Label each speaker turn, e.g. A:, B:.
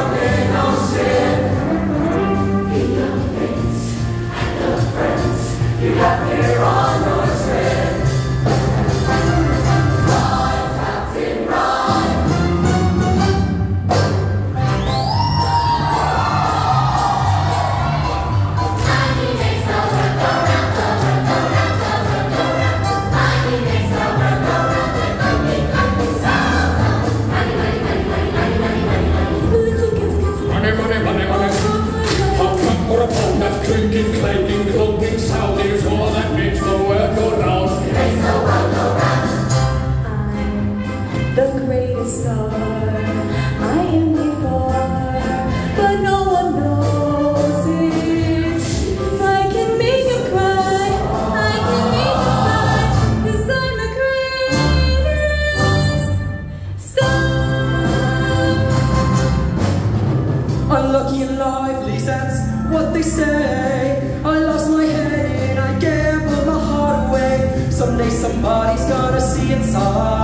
A: Pode não ser.
B: drinking, clanking, clumping. Head and